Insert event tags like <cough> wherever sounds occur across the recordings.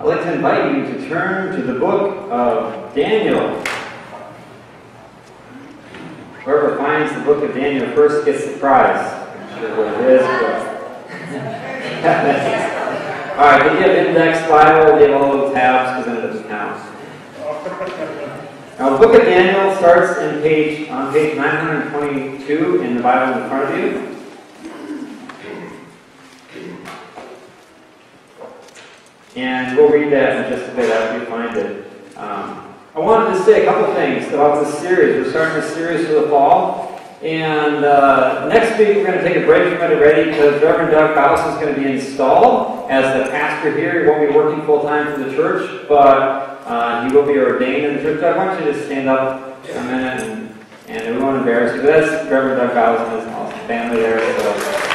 I'd like to invite you to turn to the book of Daniel. Whoever finds the book of Daniel first gets the prize. I'm sure what it is, <laughs> all right, you have index Bible, you have all those tabs because then it just counts. Now, the book of Daniel starts in page on page 922 in the Bible in front of you. And we'll read that in just a bit after you find it. Um, I wanted to say a couple things about this series. We're starting a series for the fall. And uh, next week we're going to take a break from it already because Reverend Doug Gauss is going to be installed as the pastor here. He won't be working full time for the church, but uh, he will be ordained in the church. I want you to stand up a minute and, and we won't embarrass you. But that's Reverend Doug Gauss and his family there. So.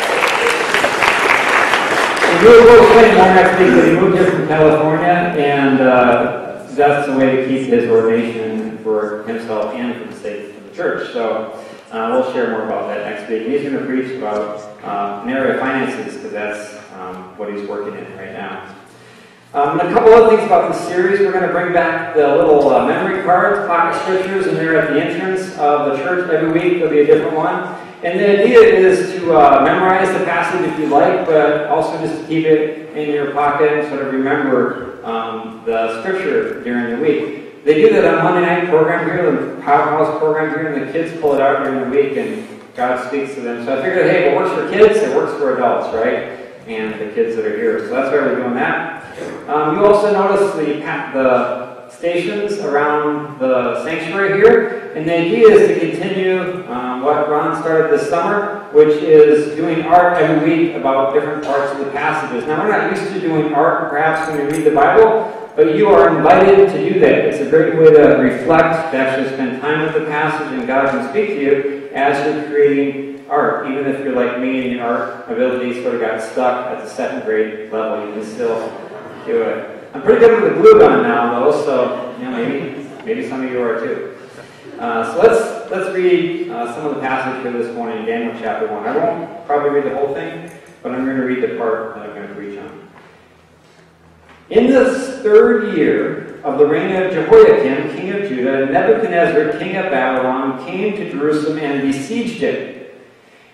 We will explain more next week, he moved here from California, and uh, that's the way to keep his ordination for himself and for the sake of the church. So uh, we'll share more about that next week. He's going to preach about uh, of finances, because that's um, what he's working in right now. Um, and a couple other things about the series. We're going to bring back the little uh, memory cards, pocket scriptures, and they're at the entrance of the church every week. There'll be a different one. And the idea is to uh, memorize the passage if you like, but also just keep it in your pocket and sort of remember um, the scripture during the week. They do that on Monday night program here, the Powerhouse program here, and the kids pull it out during the week and God speaks to them. So I figured, hey, it works for kids, it works for adults, right? And the kids that are here. So that's why we're doing that. Um, you also notice the, the stations around the sanctuary here. And the idea is to continue um, what Ron started this summer, which is doing art every week about different parts of the passages. Now, we're not used to doing art perhaps when we read the Bible, but you are invited to do that. It's a great way to reflect, to actually spend time with the passage, and God can speak to you as you're creating art. Even if you're like me and your art abilities sort of got stuck at the second grade level, you can still do it. I'm pretty good with the glue gun now, though, so you know, maybe maybe some of you are too. Uh, so let's let's read uh, some of the passage for this morning, in Daniel chapter one. I won't probably read the whole thing, but I'm going to read the part that I'm going to preach on. In this third year of the reign of Jehoiakim, king of Judah, Nebuchadnezzar, king of Babylon, came to Jerusalem and besieged it.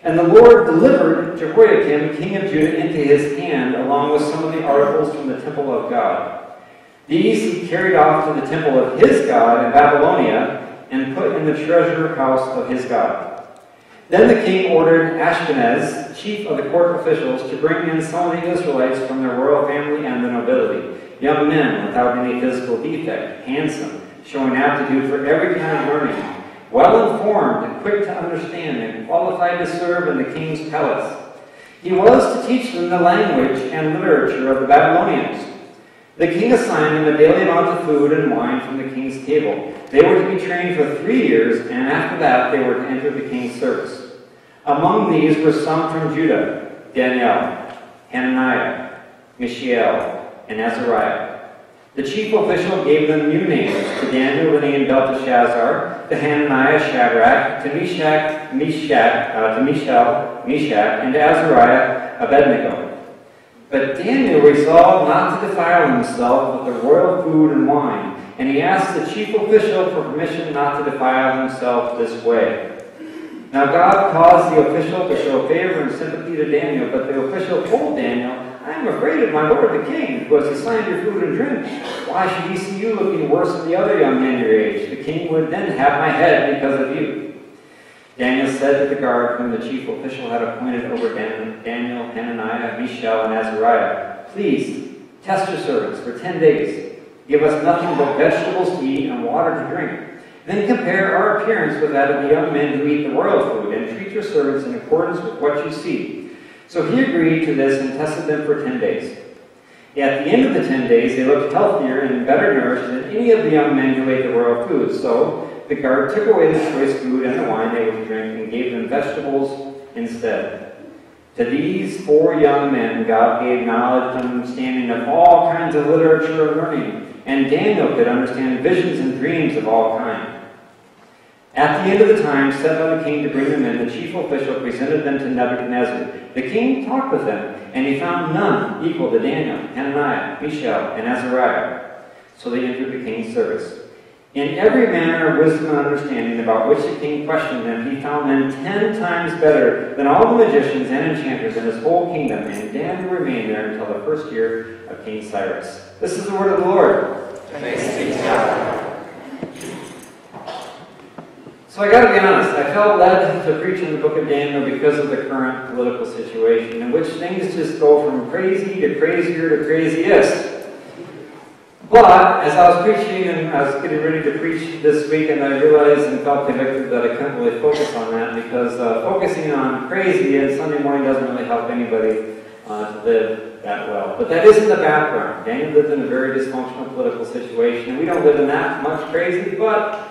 And the Lord delivered Jehoiakim, king of Judah, into his hand, along with some of the articles from the temple of God. These he carried off to the temple of his God in Babylonia, and put in the treasure house of his God. Then the king ordered Ashpenaz, chief of the court officials, to bring in some of the Israelites from their royal family and the nobility, young men without any physical defect, handsome, showing aptitude for every kind of learning well informed quick to understand, and qualified to serve in the king's palace. He was to teach them the language and literature of the Babylonians. The king assigned them a daily amount of food and wine from the king's table. They were to be trained for three years, and after that they were to enter the king's service. Among these were some from Judah Daniel, Hananiah, Mishael, and Azariah. The chief official gave them new names. To Daniel, the name Belteshazzar, to Hananiah, Shadrach, to Meshach, Meshach, uh, to Mishael, Meshach, and to Azariah, Abednego. But Daniel resolved not to defile himself with the royal food and wine, and he asked the chief official for permission not to defile himself this way. Now God caused the official to show favor and sympathy to Daniel, but the official told Daniel, I am afraid of my lord the king, who has assigned your food and drink. Why should he see you looking worse than the other young men your age? The king would then have my head because of you. Daniel said to the guard whom the chief official had appointed over Daniel, Hananiah, Mishael, and Azariah, Please, test your servants for ten days. Give us nothing but vegetables to eat and water to drink. Then compare our appearance with that of the young men who eat the royal food, and treat your servants in accordance with what you see. So he agreed to this and tested them for 10 days. At the end of the 10 days, they looked healthier and better nourished than any of the young men who ate the royal food. So the guard took away the choice food and the wine they to drink and gave them vegetables instead. To these four young men, God gave knowledge and understanding of all kinds of literature and learning, and Daniel could understand visions and dreams of all kinds. At the end of the time set by the king to bring them in, the chief official presented them to Nebuchadnezzar. The king talked with them, and he found none equal to Daniel, Hananiah, Mishael, and Azariah. So they entered the king's service. In every manner of wisdom and understanding about which the king questioned them, he found them ten times better than all the magicians and enchanters in his whole kingdom, and Daniel remained there until the first year of King Cyrus. This is the word of the Lord. Thanks be to God. So I gotta be honest, I felt led to preach in the book of Daniel because of the current political situation, in which things just go from crazy to crazier to craziest. But as I was preaching and I was getting ready to preach this week, and I realized and felt convicted that I couldn't really focus on that because uh, focusing on crazy and Sunday morning doesn't really help anybody uh, to live that well. But that isn't the background. Daniel lived in a very dysfunctional political situation. And we don't live in that much crazy, but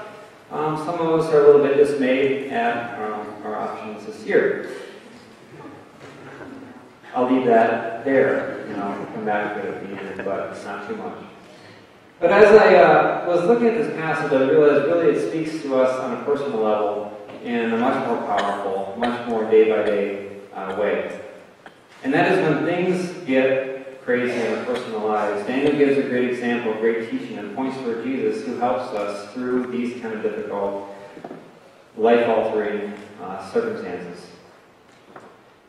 um, some of us are a little bit dismayed at our options this year. I'll leave that there, you know, come back to it the end, but it's not too much. But as I uh, was looking at this passage, I realized really it speaks to us on a personal level in a much more powerful, much more day by day uh, way. And that is when things get crazy in our personal lives. Daniel gives a great example, great teaching, and points toward Jesus who helps us through these kind of difficult, life altering uh, circumstances.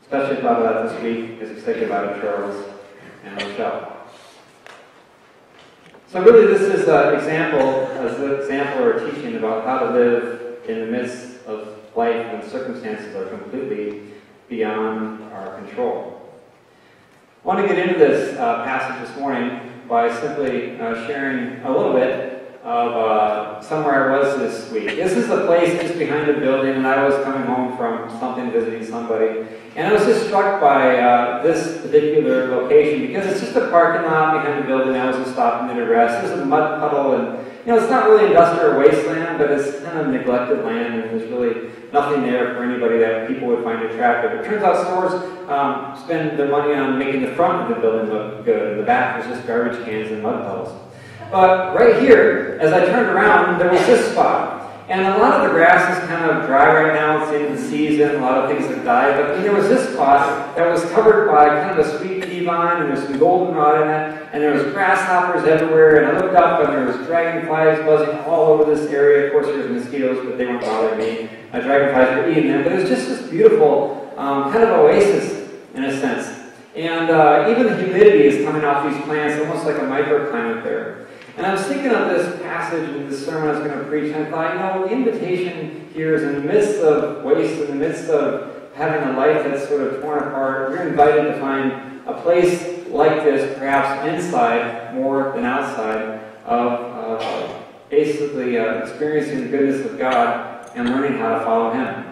Especially thought about this week as excited about Charles and Rochelle. So really this is an example, as an example or a teaching about how to live in the midst of life when circumstances are completely beyond our control. I want to get into this uh, passage this morning by simply uh, sharing a little bit of uh, somewhere I was this week. This is a place just behind the building, and I was coming home from something, visiting somebody, and I was just struck by uh, this particular location because it's just a parking lot behind the building. I wasn't stopping to rest. There's a mud puddle, and you know it's not really industrial wasteland, but it's kind of neglected land, and there's really nothing there for anybody that people would find attractive. It turns out stores um, spend their money on making the front of the building look good, and the back was just garbage cans and mud puddles. But right here, as I turned around, there was this spot. And a lot of the grass is kind of dry right now. It's in the season. A lot of things have died. But there was this spot that was covered by kind of a sweet pea vine, and there's some goldenrod in it. And there was grasshoppers everywhere. And I looked up, and there was dragonflies buzzing all over this area. Of course, there was mosquitoes, but they weren't bothering me. Uh, dragonflies were eating them. But it was just this beautiful um, kind of oasis, in a sense. And uh, even the humidity is coming off these plants, almost like a microclimate there. And I was thinking of this passage in the sermon I was going to preach, and I thought, you know, the invitation here is in the midst of waste, in the midst of having a life that's sort of torn apart, you're invited to find a place like this, perhaps inside more than outside, of uh, basically uh, experiencing the goodness of God and learning how to follow Him.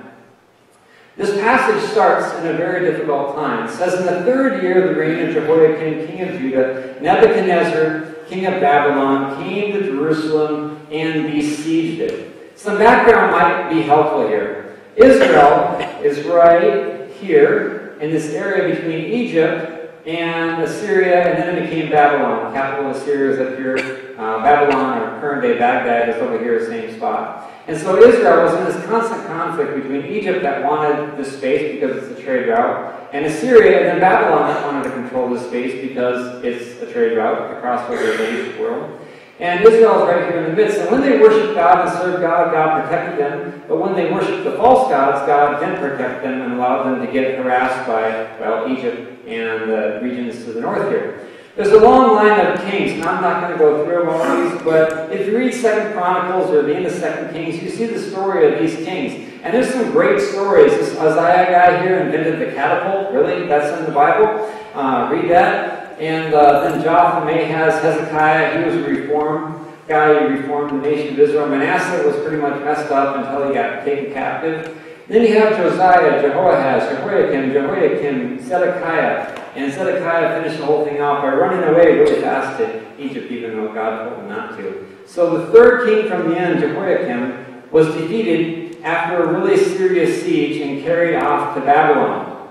This passage starts in a very difficult time. It says, In the third year of the reign of Jehoiakim, king of Judah, Nebuchadnezzar, king of Babylon, came to Jerusalem and besieged it. Some background might be helpful here. Israel is right here in this area between Egypt and Assyria, and then it became Babylon. The capital of Assyria is up here. Uh, Babylon, or current day Baghdad, is over here, same spot. And so Israel was in this constant conflict between Egypt that wanted this space because it's a trade route, and Assyria and then Babylon that wanted to control this space because it's a trade route across what the Ancient world. And Israel is right here in the midst. And when they worshiped God and served God, God protected them. But when they worshiped the false gods, God didn't protect them and allowed them to get harassed by, well, Egypt and the regions to the north here. There's a long line of kings, and I'm not going to go through all these, but if you read Second Chronicles or the end of Second Kings, you see the story of these kings. And there's some great stories. This Uzziah guy here invented the catapult. Really? That's in the Bible? Uh, read that. And uh, then Jotham, Ahaz, Hezekiah, he was a reform guy. He reformed the nation of Israel. Manasseh was pretty much messed up until he got taken captive. Then you have Josiah, Jehoahaz, Jehoiakim, Jehoiachin, Zedekiah, and Zedekiah finished the whole thing off by running away really fast to Egypt, even though God told him not to. So the third king from the end, Jehoiakim, was defeated after a really serious siege and carried off to Babylon.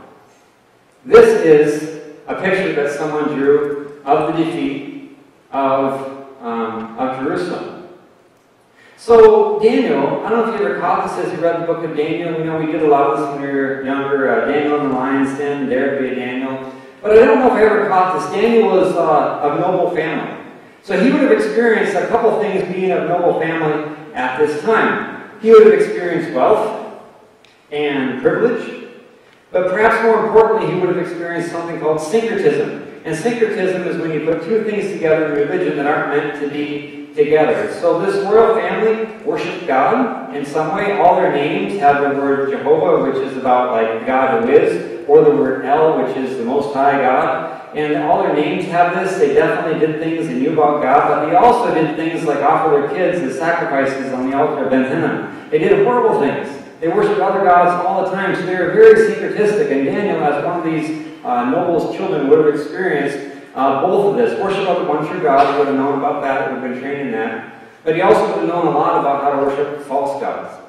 This is a picture that someone drew of the defeat of, um, of Jerusalem. So, Daniel, I don't know if you ever caught this as you read the book of Daniel. You know, we did a lot of this when we were younger. Uh, Daniel in the lion's den, there be Daniel. But I don't know if I ever caught this. Daniel was uh, of noble family. So he would have experienced a couple things being of noble family at this time. He would have experienced wealth and privilege, but perhaps more importantly, he would have experienced something called syncretism. And syncretism is when you put two things together in religion that aren't meant to be together. So this royal family worshiped God in some way. All their names have the word Jehovah, which is about like God who is, or the word El, which is the Most High God. And all their names have this. They definitely did things they knew about God, but they also did things like offer their kids as sacrifices on the altar of Ben. They did horrible things. They worshiped other gods all the time, so they were very syncretistic. And Daniel, as one of these uh, Noble's children would have experienced uh, both of this. Worship of the one true God, would have known about that, would have been trained in that. But he also would have known a lot about how to worship false gods.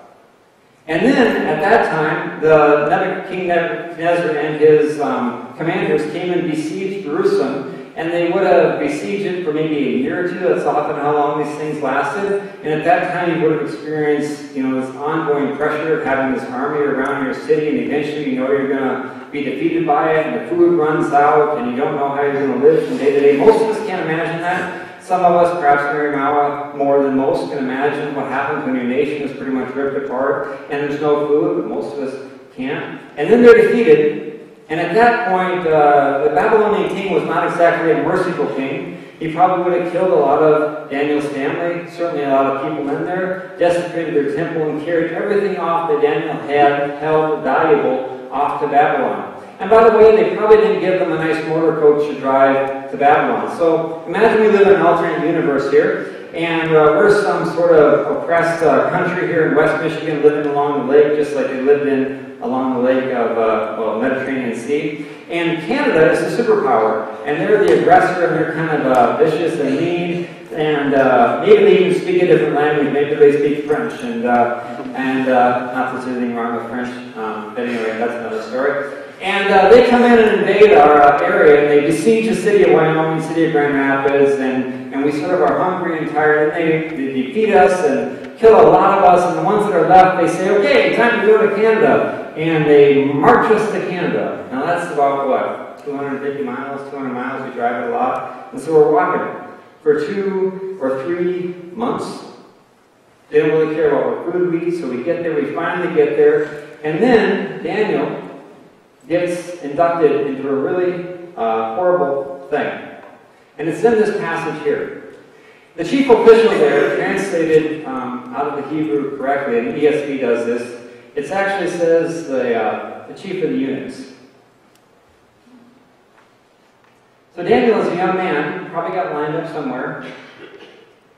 And then, at that time, the King Nebuchadnezzar and his um, commanders came and besieged Jerusalem and they would have besieged it for maybe a year or two. That's often how long these things lasted. And at that time, you would have experienced, you know, this ongoing pressure of having this army around your city, and eventually, you know, you're going to be defeated by it, and the food runs out, and you don't know how you're going to live from day to day. Most of us can't imagine that. Some of us, perhaps Mary Mawa more than most, can imagine what happens when your nation is pretty much ripped apart and there's no food, but most of us can't. And then they're defeated, and at that point, uh, the Babylonian king was not exactly a merciful king. He probably would have killed a lot of Daniel's family, certainly a lot of people in there, desecrated their temple, and carried everything off that Daniel had held valuable off to Babylon. And by the way, they probably didn't give them a nice motor coach to drive to Babylon. So imagine we live in an alternate universe here, and uh, we're some sort of oppressed uh, country here in West Michigan living along the lake, just like they lived in along the lake of, uh, well, Mediterranean Sea. And Canada is a superpower, and they're the aggressor, and they're kind of uh, vicious and mean, and uh, maybe they even speak a different language. Maybe they speak French, and uh, and uh, not that there's anything wrong with French, um, but anyway, that's another story. And uh, they come in and invade our area, and they besiege the city of Wyoming, city of Grand Rapids, and, and we sort of are hungry and tired, and they, they defeat us and kill a lot of us, and the ones that are left, they say, okay, time to go to Canada and they march us to Canada. Now that's about what? 250 miles, 200 miles, we drive it a lot. And so we're walking for two or three months. They don't really care about what food we eat, so we get there, we finally get there, and then Daniel gets inducted into a really uh, horrible thing. And it's in this passage here. The chief official there, translated um, out of the Hebrew correctly, and ESV does this, it actually says the, uh, the chief of the eunuchs. So Daniel, is a young man, probably got lined up somewhere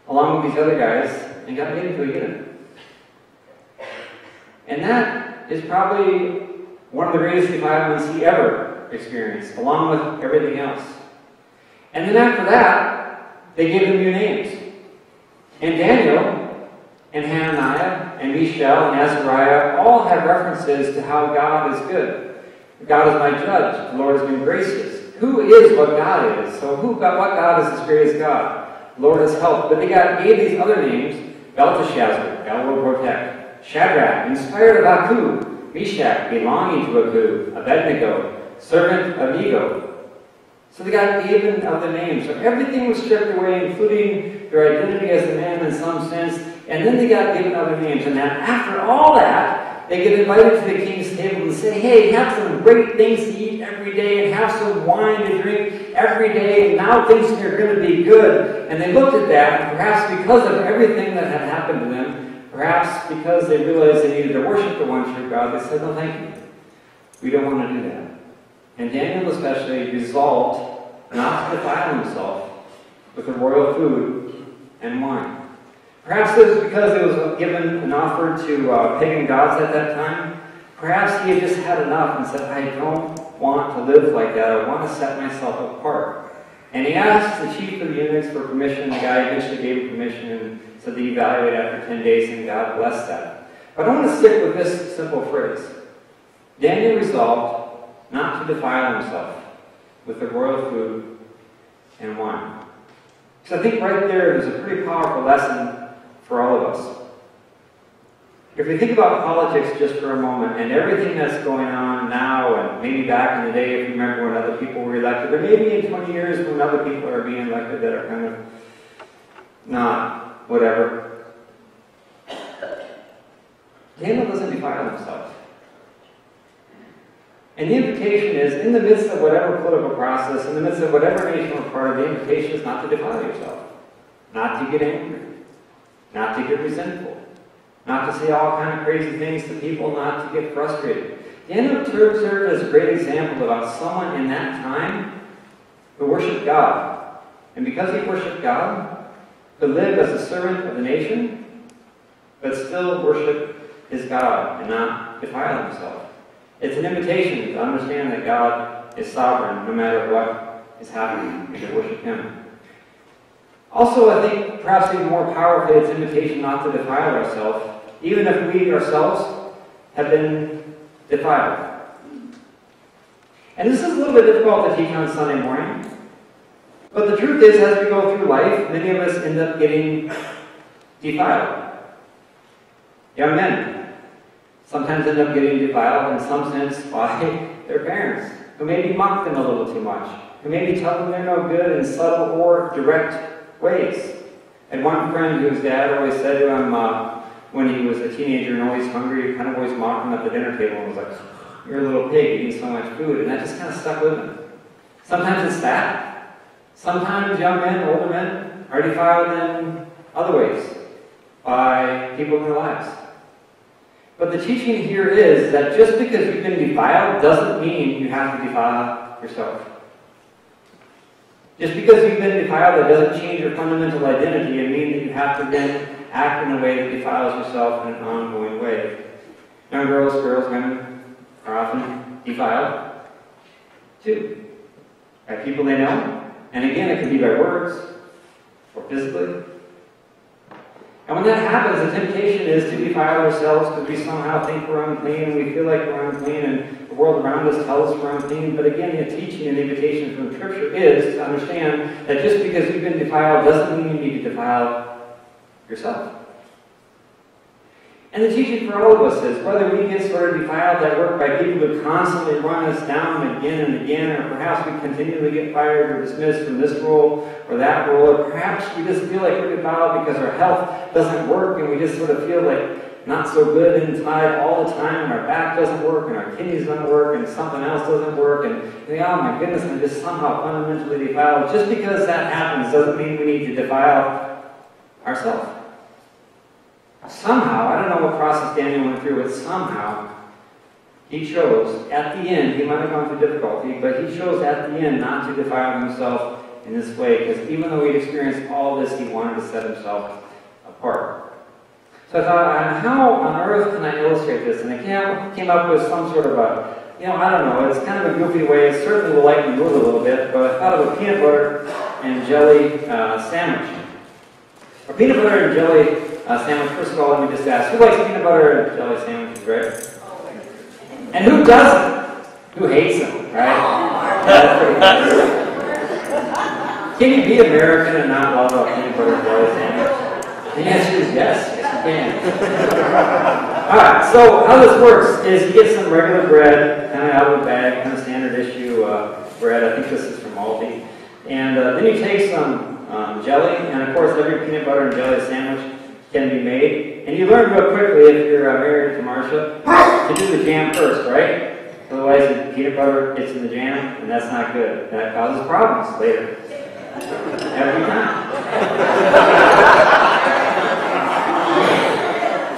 along with these other guys and got made into a eunuch. And that is probably one of the greatest defilements he ever experienced, along with everything else. And then after that, they gave him new names. And Daniel and Hananiah and Mishael and Azariah all have references to how God is good. God is my judge. The Lord has been gracious. Who is what God is? So who, what God is as great as God? Lord has helped. But they got, gave these other names, Belteshazzar, God will protect. Shadrach, inspired of Aku. Meshach, belonging to Aku. Abednego, servant of Nego. So they got given other names. So everything was stripped away, including their identity as a man in some sense, and then they got given other names. And then after all that, they get invited to the king's table and say, hey, have some great things to eat every day and have some wine to drink every day. And now things are going to be good. And they looked at that, and perhaps because of everything that had happened to them, perhaps because they realized they needed to worship the one true God, they said, no, thank you. We don't want to do that. And Daniel especially resolved not to defile himself with the royal food and wine. Perhaps it was because it was given an offer to uh, pagan gods at that time. Perhaps he had just had enough and said, I don't want to live like that. I want to set myself apart. And he asked the chief of the eunuchs for permission. The guy eventually gave him permission and said to evaluate after 10 days, and God blessed that. But I want to stick with this simple phrase. Daniel resolved not to defile himself with the royal food and wine. So I think right there, there's a pretty powerful lesson for all of us. if we think about politics just for a moment and everything that's going on now and maybe back in the day if you remember when other people were elected, or maybe in 20 years when other people are being elected that are kind of not whatever. Daniel doesn't defile himself. And the invitation is, in the midst of whatever political process, in the midst of whatever nation we're part of, the invitation is not to defile yourself, not to get angry, not to get resentful, not to say all kind of crazy things to people, not to get frustrated. Daniel served as a great example about someone in that time who worshiped God. And because he worshiped God, could live as a servant of the nation, but still worship his God and not defile himself. It's an invitation to understand that God is sovereign no matter what is happening and to worship him. Also, I think perhaps even more powerfully, it's an invitation not to defile ourselves, even if we ourselves have been defiled. And this is a little bit difficult to teach on Sunday morning. But the truth is, as we go through life, many of us end up getting defiled. Young men sometimes end up getting defiled in some sense <laughs> by their parents, who maybe mock them a little too much, who maybe tell them they're no good in subtle or direct ways. And one friend whose dad always said to him uh, when he was a teenager and always hungry, kind of always mocked him at the dinner table and was like, You're a little pig eating so much food. And that just kind of stuck with him. Sometimes it's that. Sometimes young men, older men, are defiled in other ways by people in their lives. But the teaching here is that just because you've been defiled doesn't mean you have to defile yourself. Just because you've been defiled, that doesn't change your fundamental identity and mean that you have to then act in a way that defiles yourself in an ongoing way. Young girls, girls, women are often defiled too. By people they know, and again, it can be by words or physically. And when that happens, the temptation is to defile ourselves because we somehow think we're unclean and we feel like we're unclean and the world around us tells us we're unclean. But again, the teaching and invitation from Scripture is to understand that just because you've been defiled doesn't mean you need to defile yourself. And the teaching for all of us is whether we get sort of defiled at work by people who constantly run us down again and again, or perhaps we continually get fired or dismissed from this role or that role, or perhaps we just feel like we're defiled because our health doesn't work and we just sort of feel like not so good inside all the time, and our back doesn't work, and our kidneys don't work, and something else doesn't work, and think, oh my goodness, I'm just somehow fundamentally defiled. Just because that happens doesn't mean we need to defile ourselves. Somehow, I don't know what process Daniel went through, but somehow he chose, at the end, he might have gone through difficulty, but he chose at the end not to defile himself in this way, because even though he'd experienced all this, he wanted to set himself apart. So I thought, how on earth can I illustrate this? And I came, came up with some sort of a, you know, I don't know, it's kind of a goofy way. It certainly will lighten the mood a little bit, but I thought of a peanut butter and jelly uh, sandwich. A peanut butter and jelly uh, sandwich. First of all, let me just ask, who likes peanut butter and jelly sandwiches, right? And who doesn't? Who hates them, right? Can you be American and not love a peanut butter and jelly sandwich? The answer is yes, yes you can. Alright, so how this works is you get some regular bread, kind of out of the bag, kind of standard issue uh, bread. I think this is from Aldi. And uh, then you take some um, jelly, and of course every peanut butter and jelly sandwich can be made. And you learn real quickly if you're uh, married to Marsha to do the jam first, right? Otherwise, the peanut butter gets in the jam, and that's not good. That causes problems later. Every time.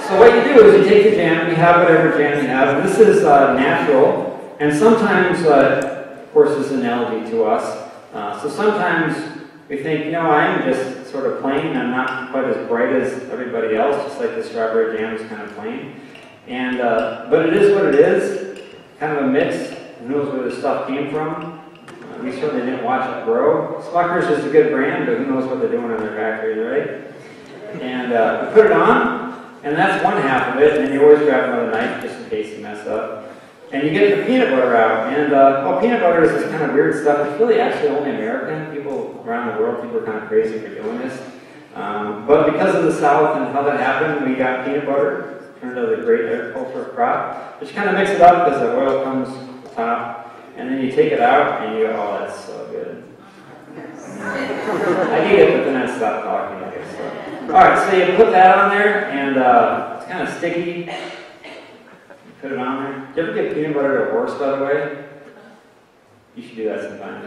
so what you do is you take the jam, you have whatever jam you have, this is uh, natural, and sometimes, uh, of course, this is an analogy to us. Uh, so sometimes we think, you know, I am just sort of plain. I'm not quite as bright as everybody else, just like the strawberry jam is kind of plain. And uh, but it is what it is, kind of a mix. Who knows where the stuff came from? Uh, we certainly didn't watch it grow. Smucker's is a good brand, but who knows what they're doing in their factory, right? And uh, we put it on, and that's one half of it. And you always grab another knife just in case you mess up. And you get the peanut butter out. And, uh, well, peanut butter is this kind of weird stuff. It's really actually only American. People around the world, people are kind of crazy for doing this. Um, but because of the South and how that happened, we got peanut butter turned out a great agricultural crop. You kind of mix it up because the oil comes top, and then you take it out and you go, oh, that's so good. I need it, but then I stop talking. All right, so you put that on there, and uh, it's kind of sticky. Put it on there. Did you ever get peanut butter at horse, by the way? You should do that sometime.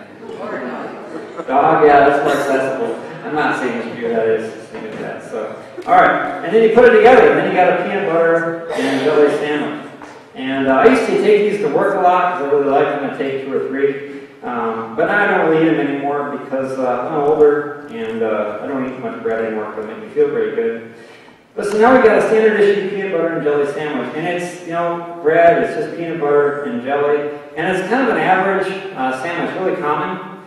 Dog, yeah, that's more accessible. I'm not saying you should do that, it's just thinking of that. So, all right, and then you put it together, and then you got a peanut butter and jelly sandwich. And uh, I used to take these to work a lot because I really like them. I take two or three. Um, but now I don't really eat them anymore because uh, I'm older and uh, I don't eat much bread anymore because it makes me feel very good. But so now we've got a standard issue peanut butter and jelly sandwich. And it's, you know, bread, it's just peanut butter and jelly. And it's kind of an average uh, sandwich, really common.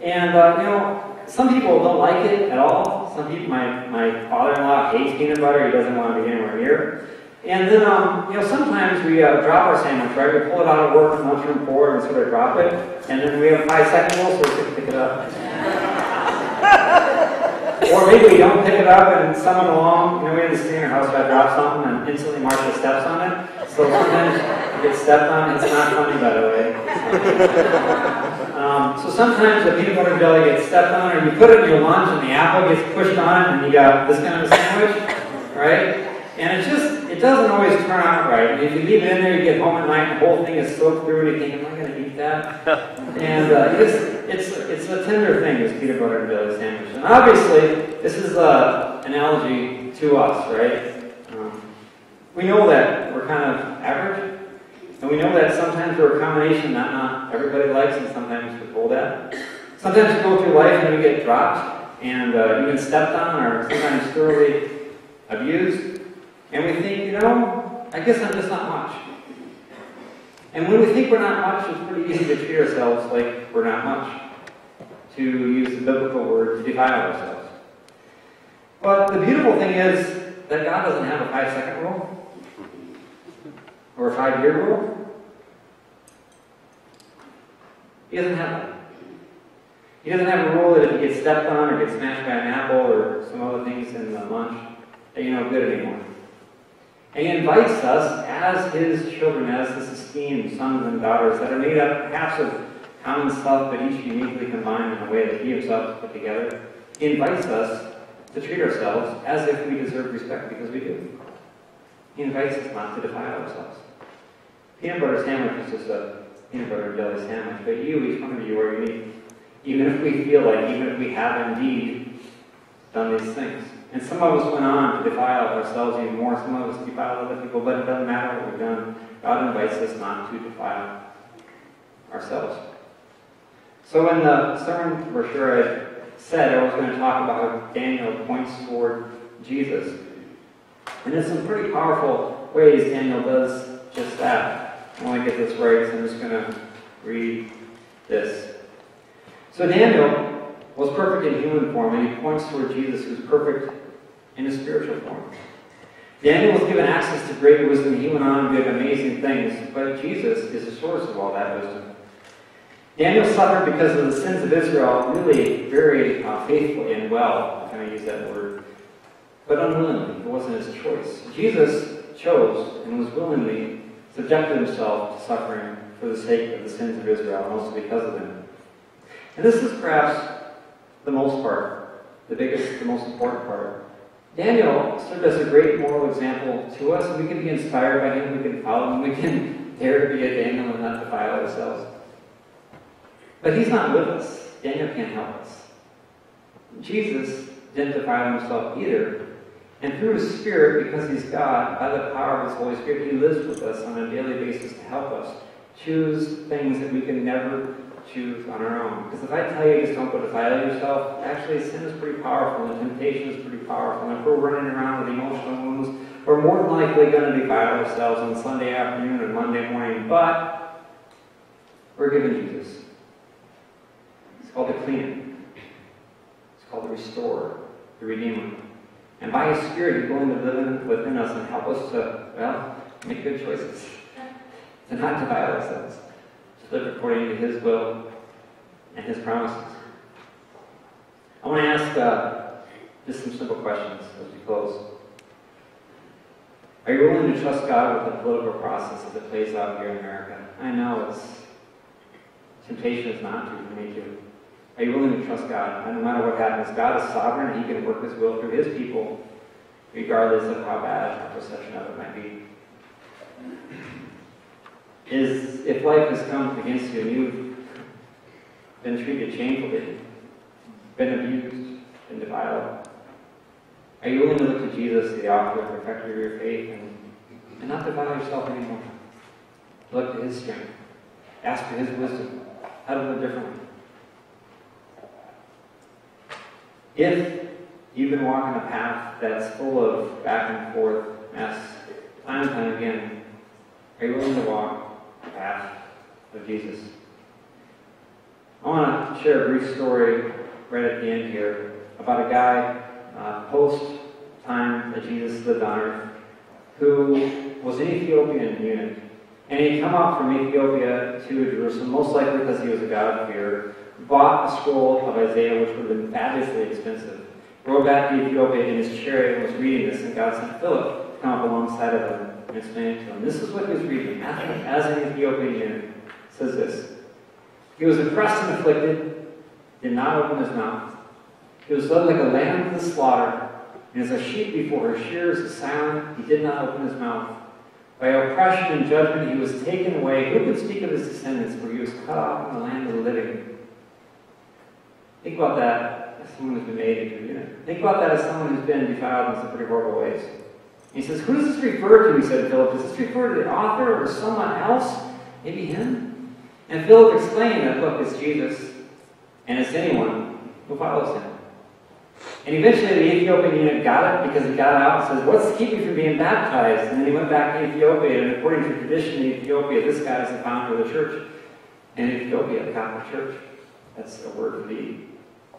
And, uh, you know, some people don't like it at all. Some people, my, my father-in-law hates peanut butter. He doesn't want to be anywhere near. And then, um, you know, sometimes we uh, drop our sandwich, right? We pull it out of work lunchroom board and sort of drop it. And then we have five seconds, so we can pick it up. Or maybe we don't pick it up and someone along, you know, we have this thing in our house, where I drop something and instantly Martha steps on it. So sometimes it gets stepped on. It's not funny, by the way. <laughs> Um, so sometimes the peanut butter jelly gets stepped on, or you put it in your lunch and the apple gets pushed on and you got this kind of sandwich, right? And it just, it doesn't always turn out right. And if you leave it in there, you get home at night, and the whole thing is soaked through, and you think, am I going to eat that? <laughs> and uh, it's, it's, it's a tender thing, this peanut butter and jelly sandwich. And obviously, this is an analogy to us, right? Um, we know that we're kind of average, and we know that sometimes we're a combination that not everybody likes, and sometimes we're told that. Sometimes we go through life and we get dropped, and uh, even stepped on, or sometimes thoroughly abused. And we think, you know, I guess I'm just not much. And when we think we're not much, it's pretty easy to treat ourselves like we're not much, to use the biblical word to defile ourselves. But the beautiful thing is that God doesn't have a five second rule or a five year rule. He doesn't have that. He doesn't have a rule that if you get stepped on or get smashed by an apple or some other things in the lunch, that you're no good anymore. And he invites us as his children, as his esteemed sons and daughters that are made up perhaps of common stuff but each uniquely combined in a way that he himself put together. He invites us to treat ourselves as if we deserve respect because we do. He invites us not to defile ourselves. Peanut butter sandwich is just a peanut butter and jelly sandwich, but you, each one of you, are unique. Even if we feel like, even if we have indeed done these things. And some of us went on to defile ourselves even more. Some of us defiled other people, but it doesn't matter what we've done. God invites us not to defile ourselves. So in the sermon brochure, I said I was going to talk about how Daniel points toward Jesus. And in some pretty powerful ways, Daniel does just that. I want to get this right, so I'm just going to read this. So Daniel was perfect in human form, and he points toward Jesus, who's perfect in his spiritual form. Daniel was given access to great wisdom. He went on and did amazing things, but Jesus is the source of all that wisdom. Daniel suffered because of the sins of Israel, really very uh, faithfully and well. Can I may use that word? But unwillingly. It wasn't his choice. Jesus chose and was willingly subjected himself to suffering for the sake of the sins of Israel, and also because of them. And this is perhaps the most part, the biggest, the most important part. Daniel served as a great moral example to us. We can be inspired by him, we can follow him, we can <laughs> dare to be a Daniel and not defile ourselves. But he's not with us. Daniel can't help us. Jesus didn't defile himself either. And through his Spirit, because he's God, by the power of his Holy Spirit, he lives with us on a daily basis to help us choose things that we can never choose on our own. Because if I tell you just don't go defile yourself, actually sin is pretty powerful and temptation is pretty powerful. And if we're running around with emotional wounds, we're more than likely going to defile ourselves on Sunday afternoon and Monday morning. But we're given Jesus. It's called the cleaner. It's called the restorer, the redeemer. And by his Spirit, he's willing to live within us and help us to, well, make good choices. <laughs> To not defile ourselves live according to His will and His promises. I want to ask uh, just some simple questions as we close. Are you willing to trust God with the political process as it plays out here in America? I know it's temptation is not to for me too. Are you willing to trust God? And no matter what happens, God is sovereign. And He can work His will through His people, regardless of how bad our perception of it might be. Is if life has come against you and you've been treated shamefully, been abused, been defiled, are you willing to look to Jesus, the author and perfecter of your faith, and, and not defile yourself anymore? Look to His strength. Ask for His wisdom. How to live differently. If you've been walking a path that's full of back and forth mess, time and time again, are you willing to walk path of Jesus? I want to share a brief story right at the end here about a guy uh, post time that Jesus lived on earth who was an Ethiopian eunuch. And he'd come out from Ethiopia to Jerusalem, most likely because he was a God of fear, bought a scroll of Isaiah, which would have been fabulously expensive, rode back to Ethiopia in his chariot and was reading this, and God sent Philip to come up alongside of him and explain it to him. This is what he was reading. As an Ethiopian says this. He was oppressed and afflicted, did not open his mouth. He was led like a lamb to the slaughter, and as a sheep before her shears is silent, he did not open his mouth. By oppression and judgment he was taken away. Who could speak of his descendants, for he was cut off from the land of the living? Think about that as someone who's been made into a eunuch. Think about that as someone who's been defiled in some pretty horrible ways. He says, Who does this refer to? He said Philip. Does this refer to the author or someone else? Maybe him? And Philip explained that, look, it's Jesus, and it's anyone who follows him. And eventually the Ethiopian eunuch got it because he got out and says, What's keep me from being baptized? And then he went back to Ethiopia, and according to tradition in Ethiopia, this guy is the founder of the church in Ethiopia, the Catholic Church. That's a word for the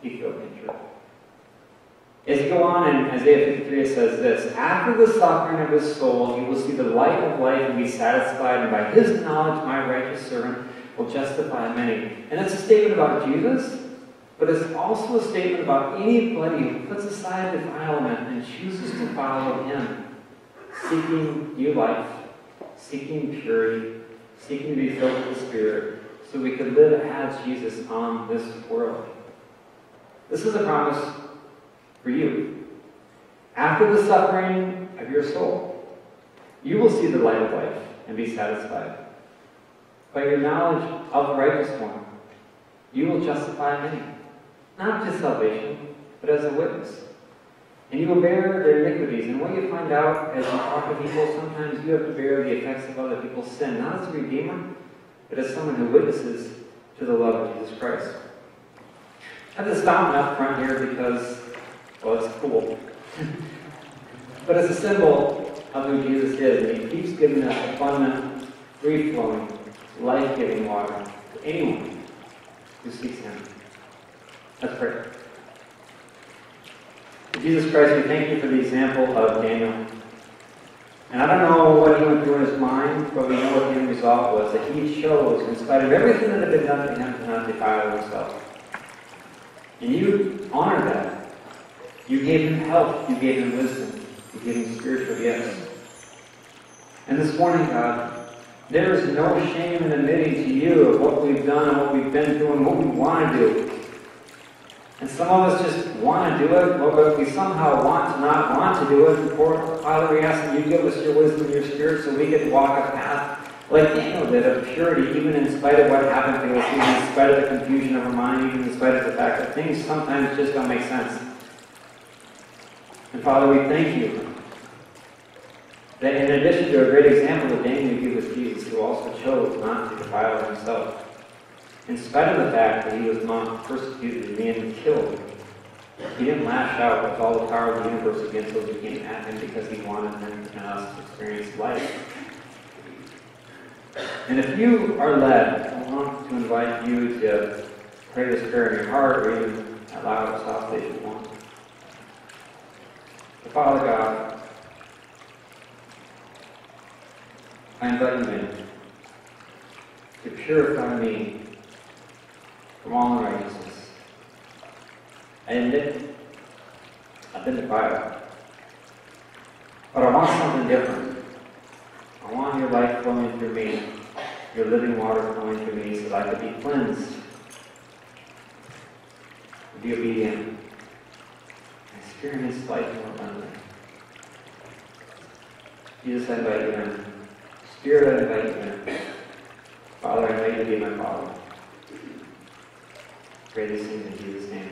Ethiopian church. As you go on in Isaiah 53, it says this After the suffering of his soul, he will see the light of life and be satisfied, and by his knowledge, my righteous servant will justify many. And that's a statement about Jesus, but it's also a statement about anybody who puts aside defilement and chooses to follow him, seeking new life, seeking purity, seeking to be filled with the Spirit, so we could live as Jesus on this world. This is a promise for you. After the suffering of your soul, you will see the light of life and be satisfied. By your knowledge of the righteous one, you will justify many, not just salvation, but as a witness. And you will bear their iniquities. And what you find out as you talk to people, sometimes you have to bear the effects of other people's sin, not as a redeemer, but as someone who witnesses to the love of Jesus Christ. I have this fountain up front here because, well, it's cool. but it's a symbol of who Jesus is, and he keeps giving us abundant, free-flowing, life-giving water to anyone who seeks him. Let's pray. Jesus Christ, we thank you for the example of Daniel. And I don't know what he went through in his mind, but we know what the end result was that he chose, in spite of everything that had been done to him, to not defile himself. And you honor that. You gave him help. You gave him wisdom. You gave him spiritual gifts. And this morning, God, there is no shame in admitting to you of what we've done and what we've been through and what we want to do. And some of us just want to do it, but we somehow want to not want to do it. And Father, we ask that you give us your wisdom and your spirit so we can walk a path like Daniel did of purity, even in spite of what happened to us, even in spite of the confusion of our mind, even in spite of the fact that things sometimes just don't make sense. And Father, we thank you that in addition to a great example of Daniel, give us Jesus, who also chose not to defile himself. In spite of the fact that he was mocked, persecuted, and even killed, he didn't lash out with all the power of the universe against those who came at him because he wanted them and us to experience life. And if you are led, I want to invite you to pray this prayer in your heart or even allow it softly if you want. Father God, I invite you in to purify me from all unrighteousness. I admit I've been defiled, but I want something different. I want your life flowing through me, your living water flowing through me, so that I could be cleansed, be obedient, experience life more abundantly. Jesus, I invite you in. Spirit, I invite you in. Father, I invite you to be my Father. These things in Jesus' name.